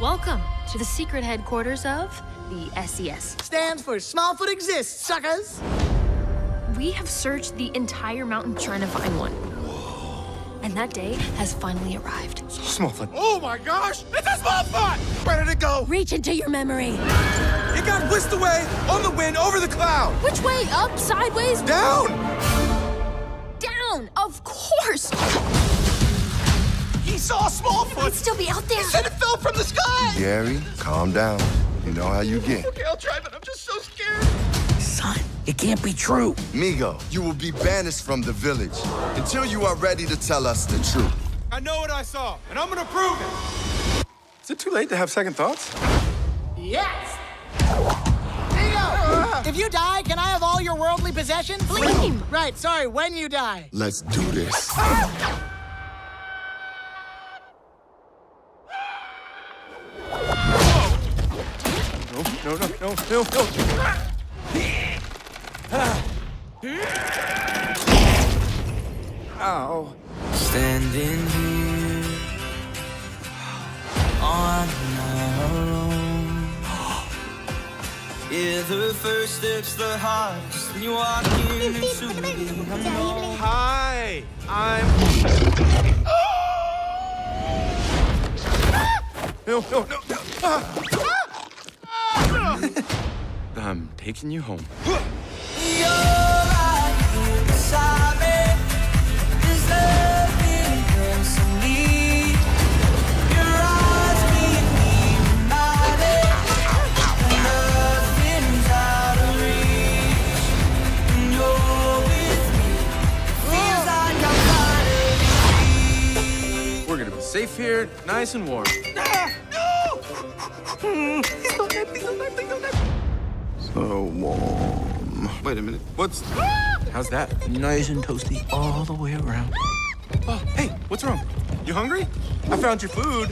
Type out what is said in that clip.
Welcome to the secret headquarters of the SES. Stands for Smallfoot Exists, suckers. We have searched the entire mountain trying to find one. And that day has finally arrived. Smallfoot. Oh my gosh! It's a Smallfoot! Where did it go? Reach into your memory. It got whisked away on the wind over the cloud. Which way? Up, sideways? Down! Down! Saw Smallfoot! It'd still be out there. He said it fell from the sky! Gary, calm down. You know how you get. Okay, I'll try, but I'm just so scared. Son, it can't be true. Migo, you will be banished from the village until you are ready to tell us the truth. I know what I saw, and I'm gonna prove it. Is it too late to have second thoughts? Yes. Migo, if you die, can I have all your worldly possessions? Fleem! Right, sorry, when you die. Let's do this. Ah! No, no, no, no, no. Ow. Standing here on my own. Yeah, the first step's the hardest. You walk into the unknown. Hi, I'm. No, no, no, no. Ah. I'm taking you home. You're right here beside me. There's nothing else I need. Your eyes keep me reminded that nothing's out of reach. When you're with me, feels like I'm finally free. We're gonna be safe here, nice and warm. So warm. Wait a minute. What's. How's that? Nice and toasty all the way around. Oh, hey, what's wrong? You hungry? I found your food.